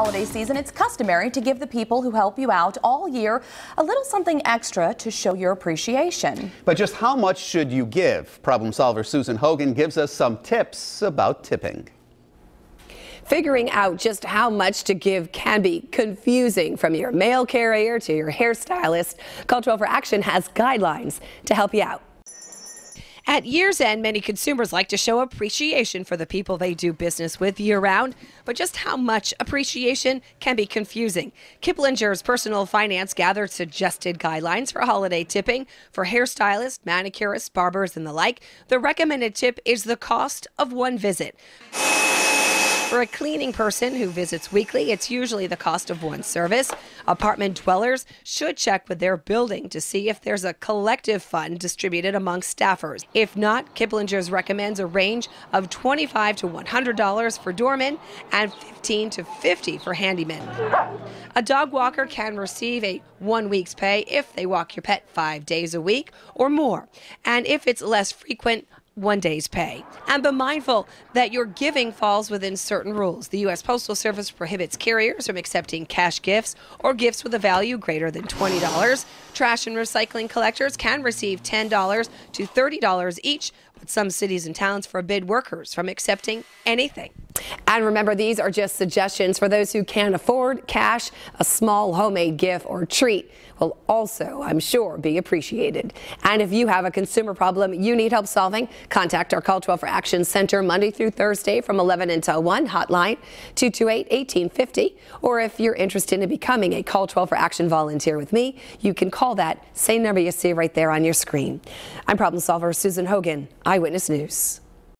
holiday season, it's customary to give the people who help you out all year a little something extra to show your appreciation. But just how much should you give? Problem solver Susan Hogan gives us some tips about tipping. Figuring out just how much to give can be confusing from your mail carrier to your hairstylist. Call 12 for Action has guidelines to help you out. At year's end, many consumers like to show appreciation for the people they do business with year round, but just how much appreciation can be confusing. Kiplinger's personal finance gathered suggested guidelines for holiday tipping for hairstylists, manicurists, barbers, and the like. The recommended tip is the cost of one visit. For a cleaning person who visits weekly, it's usually the cost of one service. Apartment dwellers should check with their building to see if there's a collective fund distributed among staffers. If not, Kiplinger's recommends a range of 25 to $100 for doormen and 15 to 50 for handymen. A dog walker can receive a one week's pay if they walk your pet five days a week or more. And if it's less frequent, one day's pay. And be mindful that your giving falls within certain rules. The U.S. Postal Service prohibits carriers from accepting cash gifts or gifts with a value greater than $20. Trash and recycling collectors can receive $10 to $30 each, but some cities and towns forbid workers from accepting anything. And remember, these are just suggestions for those who can't afford cash. A small homemade gift or treat will also, I'm sure, be appreciated. And if you have a consumer problem you need help solving, contact our Call 12 for Action Center Monday through Thursday from 11 until 1, hotline 228-1850. Or if you're interested in becoming a Call 12 for Action volunteer with me, you can call that same number you see right there on your screen. I'm problem solver Susan Hogan, Eyewitness News.